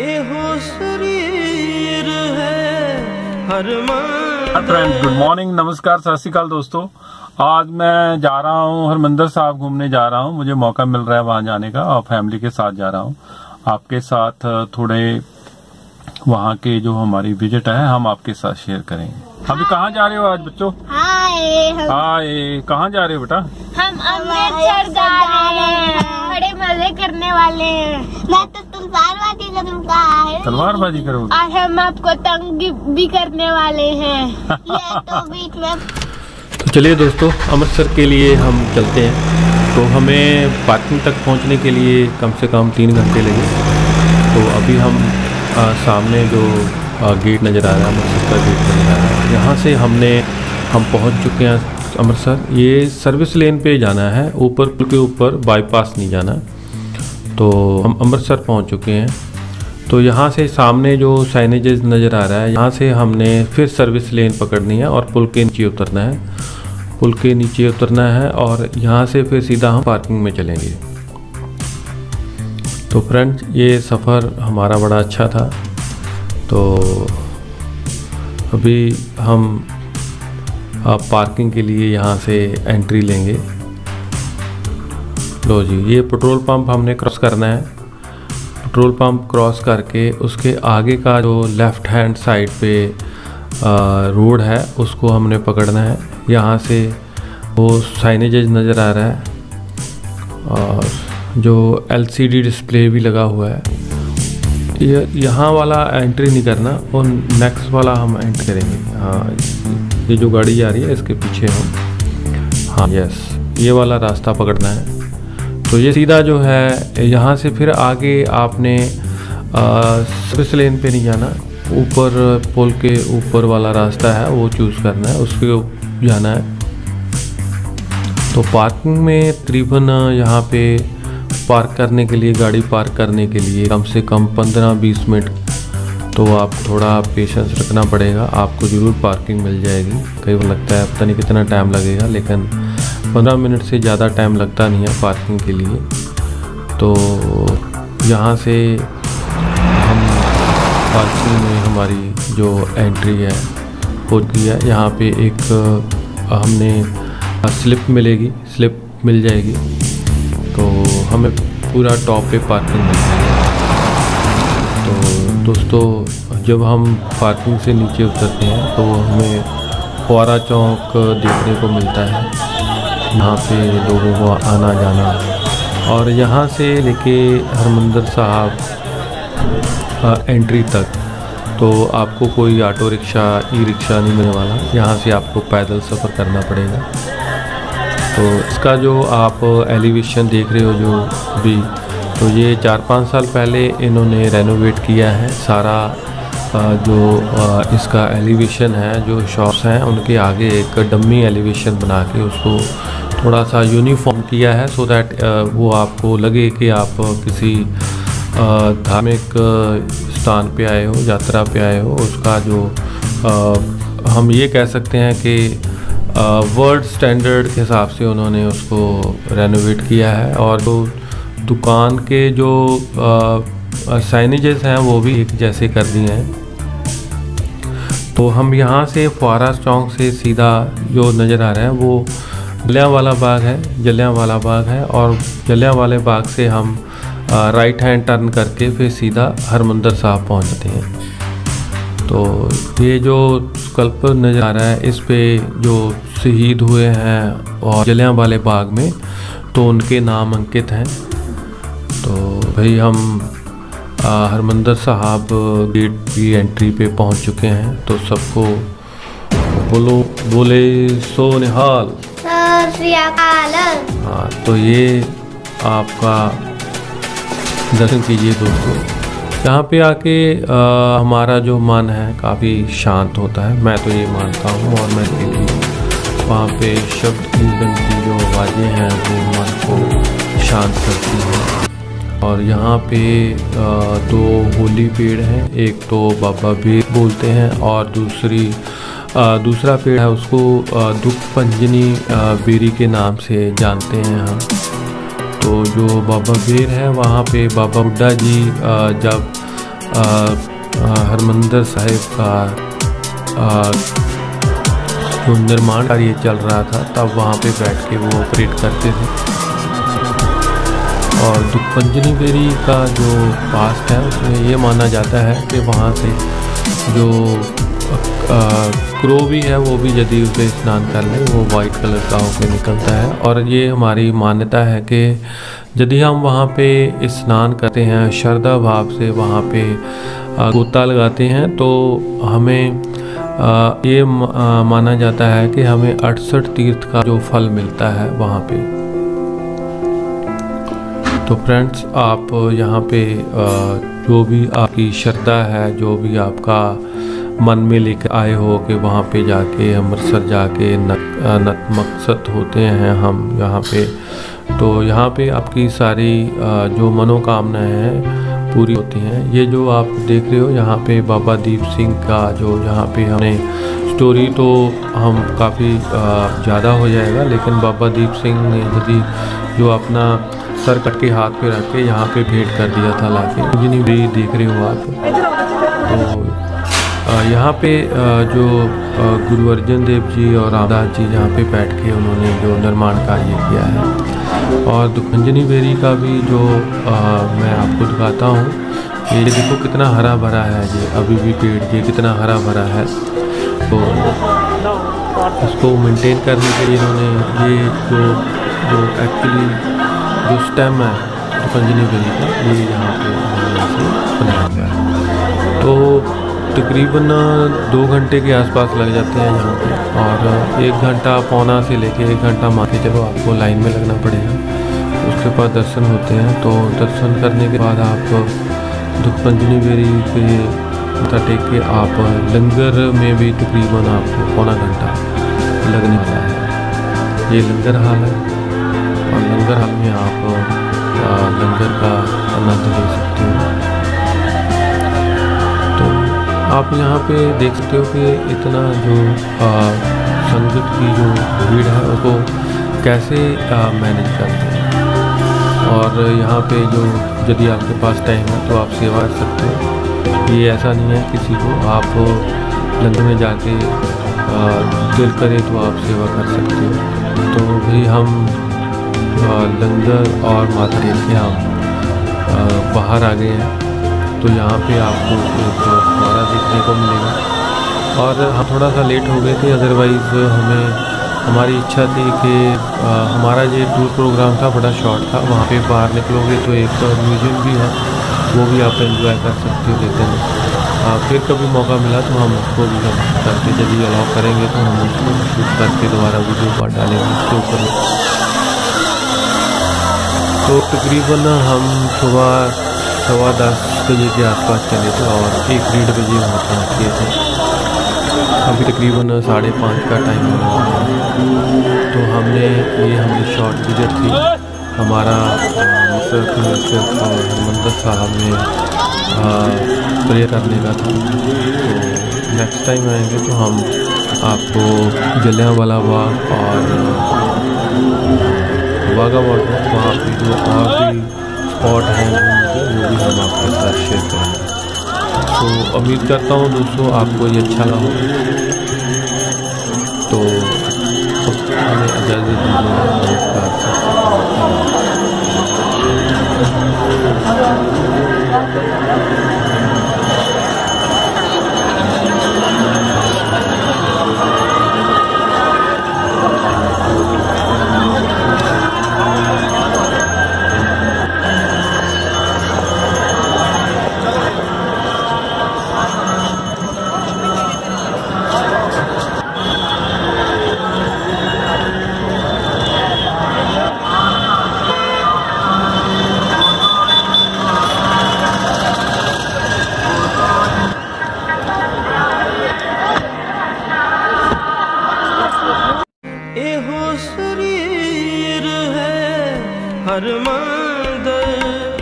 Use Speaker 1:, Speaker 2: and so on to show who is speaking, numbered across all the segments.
Speaker 1: एहो शरीर है
Speaker 2: फ्रेंड गुड मॉर्निंग नमस्कार सत श्रीकाल दोस्तों। आज मैं जा रहा हूँ हरमंदर साहब घूमने जा रहा हूँ। मुझे मौका मिल रहा है वहाँ जाने का और फैमिली के साथ जा रहा हूँ। आपके साथ थोड़े वहाँ के जो हमारी विज़िट है हम आपके साथ शेयर करेंगे। अभी कहाँ जा रहे हो आज बच्चों?
Speaker 3: हाय
Speaker 2: कहाँ जा रहे हो बेटा?
Speaker 3: हम अमृतसर जा रहे हैं। बड़े मज़े करने वाले हैं। मैं तो तलवारबाजी करूँगा
Speaker 2: तलवारबाजी करोगे
Speaker 3: और हम आपको तंग भी करने वाले हैं। ये तो बीच में
Speaker 2: तो चलिए दोस्तों अमृतसर के लिए हम चलते हैं। तो हमें पार्किंग तक पहुँचने के लिए कम से कम तीन घंटे लगे। तो अभी हम आ, सामने जो आ, गेट नज़र आ रहा है अमृतसर का गेट नज़र आ रहा है। यहाँ से हमने हम पहुँच चुके हैं अमृतसर। ये सर्विस लेन पे जाना है ऊपर पुल के ऊपर बाईपास नहीं जाना। तो हम अमृतसर पहुँच चुके हैं। तो यहाँ से सामने जो साइनेजेस नज़र आ रहा है, यहाँ से हमने फिर सर्विस लेन पकड़नी है और पुल के नीचे उतरना है। पुल के नीचे उतरना है और यहाँ से फिर सीधा हम पार्किंग में चलेंगे। तो फ्रेंड्स ये सफ़र हमारा बड़ा अच्छा था। तो अभी हम, आप पार्किंग के लिए यहाँ से एंट्री लेंगे। लो जी, ये पेट्रोल पंप हमने क्रॉस करना है। पेट्रोल पंप क्रॉस करके उसके आगे का जो लेफ़्ट हैंड साइड पे रोड है, उसको हमने पकड़ना है। यहाँ से वो साइनेजेज नज़र आ रहा है और जो एलसीडी डिस्प्ले भी लगा हुआ है। ये, यहाँ वाला एंट्री नहीं करना और नेक्स्ट वाला हम एंटर करेंगे। हाँ ये जो गाड़ी जा रही है, इसके पीछे हम। हाँ यस ये वाला रास्ता पकड़ना है। तो ये सीधा जो है, यहाँ से फिर आगे आपने सर्विस लेन पे नहीं जाना। ऊपर पुल के ऊपर वाला रास्ता है, वो चूज़ करना है, उसके जाना है। तो पार्किंग में तकरीबन यहाँ पे पार्क करने के लिए, गाड़ी पार्क करने के लिए कम से कम 15-20 मिनट तो आप थोड़ा पेशेंस रखना पड़ेगा। आपको ज़रूर पार्किंग मिल जाएगी। कई बार लगता है, पता नहीं कितना टाइम लगेगा, लेकिन 15 मिनट से ज़्यादा टाइम लगता नहीं है पार्किंग के लिए। तो यहाँ से हम पार्किंग में हमारी जो एंट्री है, होती है। यहाँ पे एक, हमने स्लिप मिलेगी स्लिप मिल जाएगी। तो हमें पूरा टॉप पे पार्किंग मिल जाएगी। तो दोस्तों, जब हम पार्किंग से नीचे उतरते हैं तो हमें फुआरा चौक देखने को मिलता है। यहाँ पे लोगों को आना जाना और यहाँ से लेके हरमंदर साहब एंट्री तक तो आपको कोई ऑटो रिक्शा ई रिक्शा नहीं मिलने वाला। यहाँ से आपको पैदल सफ़र करना पड़ेगा। तो इसका जो आप एलिवेशन देख रहे हो जो भी तो ये चार पाँच साल पहले इन्होंने रेनोवेट किया है। सारा जो इसका एलिवेशन है, जो शॉप्स हैं, उनके आगे एक डम्मी एलिवेशन बना के उसको थोड़ा सा यूनिफॉर्म किया है सो दैट वो आपको लगे कि आप किसी धार्मिक स्थान पे आए हो, यात्रा पे आए हो, उसका जो हम ये कह सकते हैं कि वर्ल्ड स्टैंडर्ड के हिसाब से उन्होंने उसको रेनोवेट किया है और जो दुकान के जो साइनेजेस हैं, वो भी एक जैसे कर दिए हैं। तो हम यहाँ से फुआरा चौक से सीधा जो नज़र आ रहा है, वो जलियाँ वाला बाग है जलियाँ वाला बाग है और जलियाँ वाले बाग से हम राइट हैंड टर्न करके फिर सीधा हरमंदर साहब पहुँचते हैं। तो ये जो स्कल्प नज़र आ रहा है, इस पे जो शहीद हुए हैं और जलियाँ वाले बाग में तो उनके नाम अंकित हैं। तो भाई हम हरमंदर साहब गेट की एंट्री पे पहुँच चुके हैं। तो सबको बोलो, बोले, सो निहाल। हाँ तो ये आपका दर्शन कीजिए दोस्तों। यहाँ पे आके आ, हमारा जो मन है काफ़ी शांत होता है। मैं तो ये मानता हूँ और मैं देखी वहाँ पे शब्द कीर्तन की जो आवाज़ें हैं वो मन को शांत करती हैं। और यहाँ पे दो होली पेड़ हैं। एक तो बाबा बेर बोलते हैं और दूसरी दूसरा पेड़ है, उसको दुख पंजनी बेरी के नाम से जानते हैं हम। तो जो बाबा बेर है, वहाँ पे बाबा बुड्ढा जी जब हरमंदर साहिब का जो निर्माण कार्य चल रहा था, तब वहाँ पे बैठ के वो ऑपरेट करते थे। और दुखपंजनी बेरी का जो पास्ट है, उसमें ये माना जाता है कि वहाँ से जो क्रो भी है वो भी यदि उसे स्नान कर ले वो वाइट कलर का होकर निकलता है। और ये हमारी मान्यता है कि यदि हम वहाँ पे स्नान करते हैं श्रद्धा भाव से वहाँ पे गोता लगाते हैं तो हमें आ, ये माना जाता है कि हमें अड़सठ तीर्थ का जो फल मिलता है वहाँ पे। तो फ्रेंड्स आप यहाँ पे आ, जो भी आपकी श्रद्धा है जो भी आपका मन में लेकर आए हो कि वहाँ पे जाके, अमृतसर जाके नतमकसद होते हैं हम यहाँ पे। तो यहाँ पे आपकी सारी जो मनोकामनाएँ हैं पूरी होती हैं। ये जो आप देख रहे हो, यहाँ पे बाबा दीप सिंह का जो यहाँ पे हमने स्टोरी तो हम काफ़ी ज़्यादा हो जाएगा, लेकिन बाबा दीप सिंह ने यदि जो अपना सर कट के हाथ पे रख के यहाँ पे भेंट कर दिया था लाके। जिन्हें भी देख रहे हो आप। तो यहाँ पे जो गुरु अर्जन देव जी और रामदास जी यहाँ पे बैठ के उन्होंने जो निर्माण कार्य किया है और दुखंजनी बेरी का भी जो मैं आपको दिखाता हूँ ये देखो कितना हरा भरा है ये, अभी भी पेड़, ये कितना हरा भरा है। तो इसको मेंटेन करने के लिए इन्होंने ये जो जो एक्चुअली जो स्टेम है दुखंजनी बेरी का, ये यहाँ पे बनाया गया है। तो तकरीबन दो घंटे के आसपास लग जाते हैं यहाँ पे। और एक घंटा पौना से लेके एक घंटा मान के चलो आपको लाइन में लगना पड़ेगा। उसके बाद दर्शन होते हैं। तो दर्शन करने के बाद आप दुखपंजनी बेरी पे मथा टेक के आप लंगर में भी तकरीबन आपको पौना घंटा लगने वाला है। ये लंगर हाल है। और लंगर हाल में आप लंगर का आनंद ले सकते हो। आप यहाँ पे देख सकते हो कि इतना जो संगत की जो भीड़ है, उसको कैसे मैनेज करते हैं। और यहाँ पे जो, यदि आपके पास टाइम है तो आप सेवा कर सकते हो। ये ऐसा नहीं है किसी को, आप लंदन में जाके दिल करे तो आप सेवा कर सकते हो। तो भी हम लंगर और माता के हम बाहर आ गए हैं। तो यहाँ पे आपको एक हमारा देखने को मिलेगा। और हम थोड़ा सा लेट हो गए थे अदरवाइज़ हमें हमारी इच्छा थी कि हमारा ये टूर प्रोग्राम था बड़ा शॉर्ट था वहाँ पे बाहर निकलोगे तो एक म्यूज़ियम भी है वो भी आप एंजॉय कर सकते हो लेकिन आ, फिर कभी मौका मिला तो हम उसको भी हम करके यदि अलाउ करेंगे तो हम उसको शूट करके दोबारा वीडियो पर डालेंगे उसके ऊपर तो तकरीबन हम सुबह सवा दस बजे के आसपास चले थे और एक डेढ़ बजे वहाँ पहुँच गए थे। अभी तकरीबन साढ़े पाँच का टाइम हो। रहा है तो हमने, ये हमारी शॉर्ट विज़िट थी। हमारा सिर्फ़ हरमंदर साहब ने प्रे करने का था। तो नेक्स्ट टाइम आएँगे तो हम आपको जलियाँ वाला बाग और, वाघा बॉर्डर वहाँ पे जो और भी स्पॉट हैं वो भी हम आपके साथ शेयर करेंगे तो उम्मीद करता हूँ दोस्तों आपको ये अच्छा लगा तो हमें इजाज़त दीजिए।
Speaker 1: हर मंदिर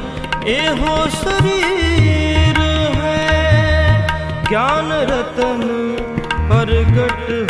Speaker 1: एहो शरीर है। ज्ञान रतन प्रगट है